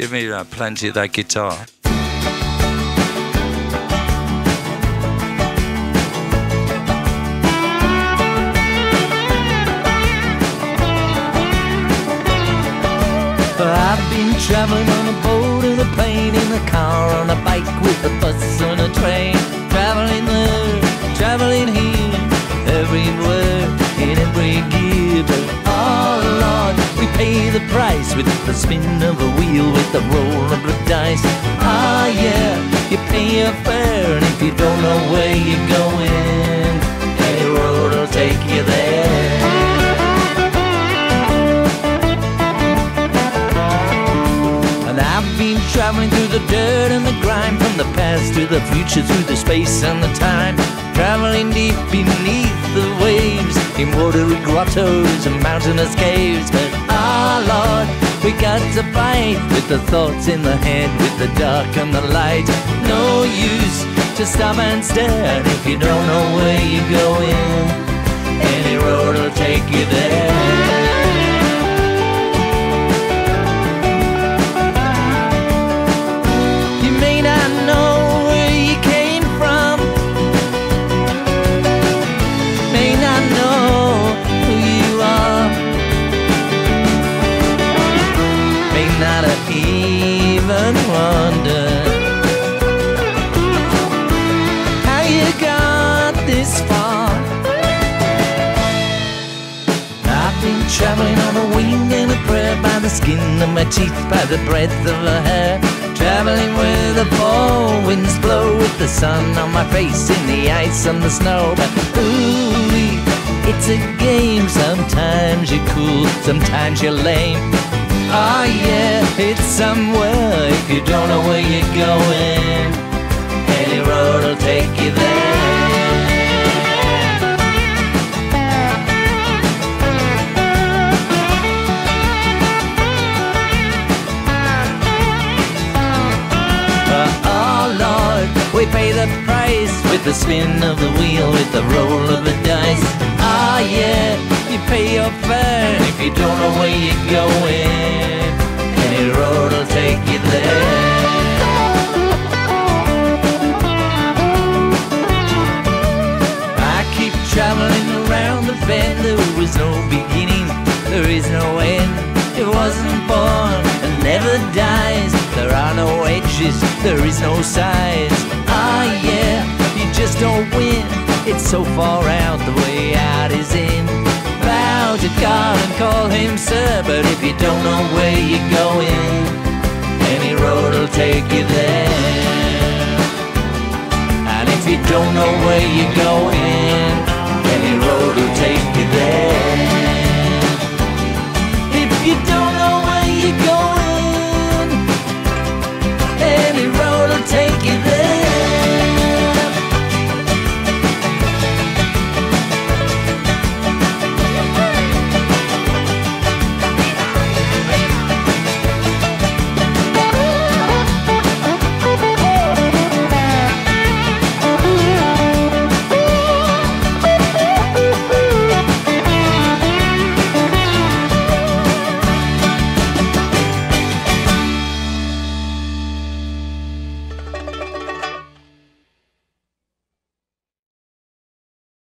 Give me uh, plenty of that guitar. I've been traveling on a boat, in a plane, in a car, on a bike, with a bus, on a train. Traveling the price with the spin of a wheel, with the roll of the dice. Ah yeah, you pay your fare, and if you don't know where you're going, any road will take you there. And I've been traveling through the dirt and the grime From the past to the future, through the space and the time Traveling deep beneath the waves In watery grottos and mountainous caves But got to fight With the thoughts in the head, with the dark and the light. No use to stop and stare if you don't know where you're going. Any road will take you there been traveling on a wing and a prayer by the skin of my teeth, by the breadth of her hair. Traveling where the fall winds blow with the sun on my face in the ice and the snow. But ooh, it's a game. Sometimes you're cool, sometimes you're lame. Oh yeah, it's somewhere if you don't know where you're going. We pay the price with the spin of the wheel, with the roll of the dice. Ah yeah, you pay your fare if you don't know where you're going. Any road will take you there. I keep traveling around the bend. There was no beginning, there is no end. It wasn't born and never dies. There are no edges, there is no size. Oh, yeah. You just don't win. It's so far out, the way out is in. Bow to God and call him sir, but if you don't know where you're going, any road will take you there. And if you don't know where you're going, any road will take you there. If you don't know where you're going, any road will take you there.